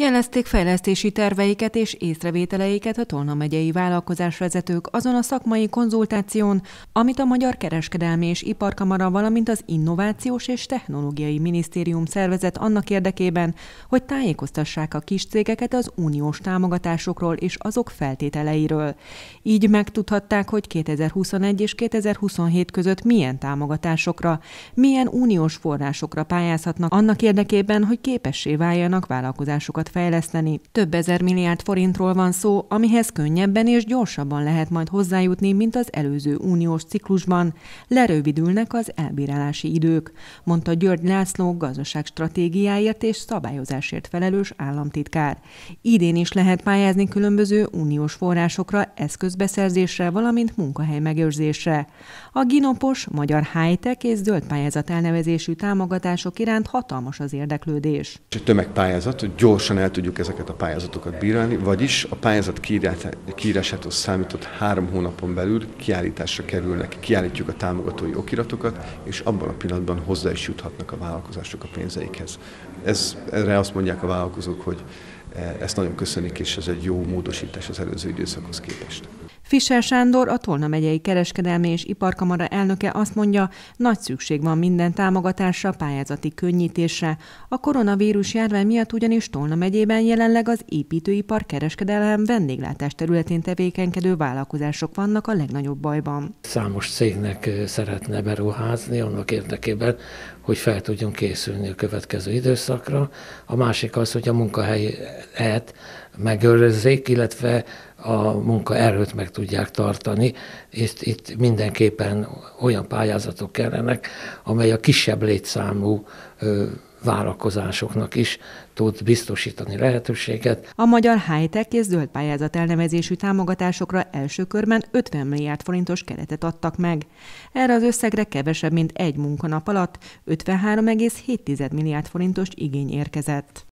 Jelezték fejlesztési terveiket és észrevételeiket a Tolna megyei vállalkozásvezetők azon a szakmai konzultáción, amit a Magyar Kereskedelmi és Iparkamara, valamint az Innovációs és Technológiai Minisztérium szervezett annak érdekében, hogy tájékoztassák a kis cégeket az uniós támogatásokról és azok feltételeiről. Így megtudhatták, hogy 2021 és 2027 között milyen támogatásokra, milyen uniós forrásokra pályázhatnak annak érdekében, hogy képessé váljanak vállalkozásokat fejleszteni. Több ezer milliárd forintról van szó, amihez könnyebben és gyorsabban lehet majd hozzájutni, mint az előző uniós ciklusban. Lerövidülnek az elbírálási idők, mondta György László gazdaságstratégiáért és szabályozásért felelős államtitkár. Idén is lehet pályázni különböző uniós forrásokra, eszközbeszerzésre, valamint munkahely megőrzésre. A Ginopos, Magyar Hightech és Zöld Pályázat elnevezésű támogatások iránt hatalmas az érdeklődés. Egy tömegpályázat, hogy gyorsan el tudjuk ezeket a pályázatokat bírálni, vagyis a pályázat kiírásától számított három hónapon belül kiállításra kerülnek, kiállítjuk a támogatói okiratokat, és abban a pillanatban hozzá is juthatnak a vállalkozások a pénzeikhez. Ez, erre azt mondják a vállalkozók, hogy e, ezt nagyon köszönik, és ez egy jó módosítás az előző időszakhoz képest. Fischer Sándor, a Tolna megyei kereskedelmi és iparkamara elnöke azt mondja, nagy szükség van minden támogatásra, pályázati könnyítésre. A koronavírus járvány miatt ugyanis Tolna megyében jelenleg az építőipar kereskedelem vendéglátás területén tevékenykedő vállalkozások vannak a legnagyobb bajban. Számos cégnek szeretne beruházni annak érdekében, hogy fel tudjunk készülni a következő időszakra. A másik az, hogy a munkahelyet megőrizzék, illetve a munkaerőt meg tudják tartani. Itt, itt mindenképpen olyan pályázatok kellenek, amely a kisebb létszámú vállalkozásoknak is tud biztosítani lehetőséget. A Magyar Hightech és Zöld Pályázat elnevezésű támogatásokra első körben 50 milliárd forintos keretet adtak meg. Erre az összegre kevesebb, mint egy munkanap alatt 53,7 milliárd forintos igény érkezett.